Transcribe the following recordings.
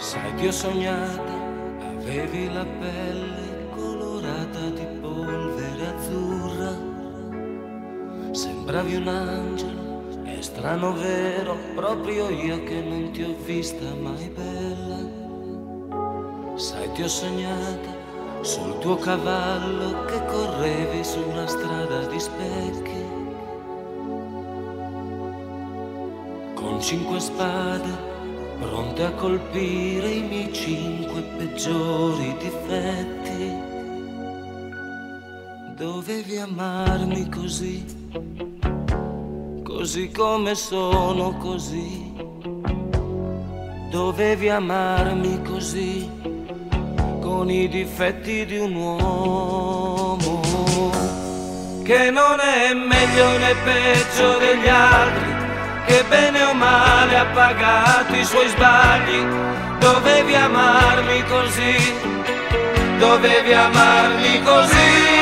Sai ti ho sognata, avevi la pelle colorata di polvere azzurra. Sembravi un angelo, è strano vero, proprio io che non ti ho vista mai bella. Sai ti ho sognata sul tuo cavallo che correvi su una strada di specchi. Con cinque spade pronte a colpire i miei cinque peggiori difetti. Dovevi amarmi così, così come sono così. Dovevi amarmi così, con i difetti di un uomo, che non è meglio né peggio degli altri che bene o male ha pagato i suoi sbagli. Dovevi amarmi così, dovevi amarmi così.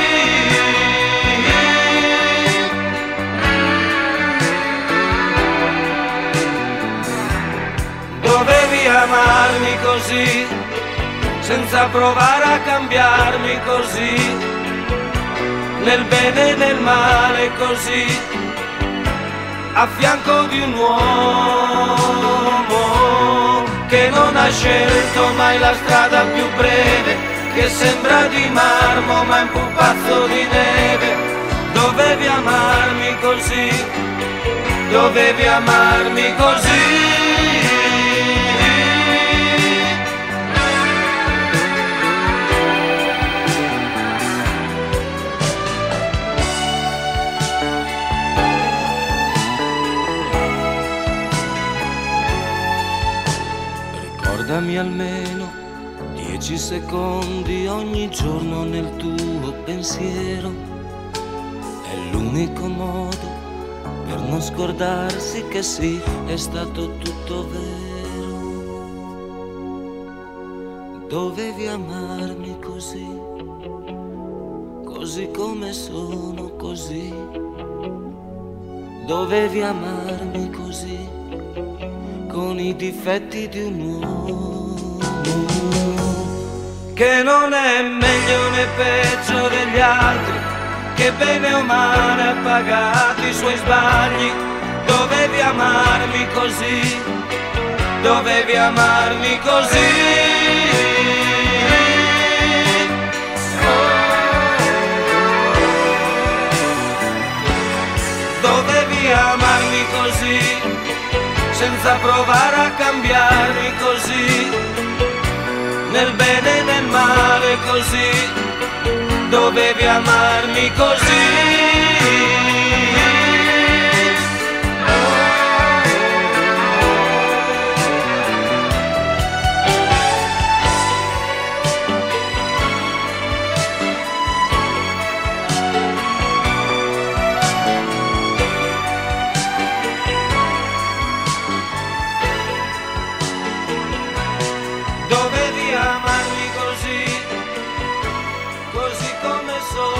Dovevi amarmi così, senza provare a cambiarmi così, nel bene e nel male così a fianco di un uomo che non ha scelto mai la strada più breve, che sembra di marmo ma è un pupazzo di neve. Dovevi amarmi così, dovevi amarmi così. Guardami almeno dieci secondi ogni giorno nel tuo pensiero. È l'unico modo per non scordarsi che sì, è stato tutto vero. Dovevi amarmi così, così come sono così. Dovevi amarmi così con i difetti di un uomo che non è meglio né peggio degli altri che bene o male ha pagato i suoi sbagli. Dovevi amarmi così dovevi amarmi così senza provare a cambiarmi così, nel bene e nel male così, dovevi amarmi così. soul.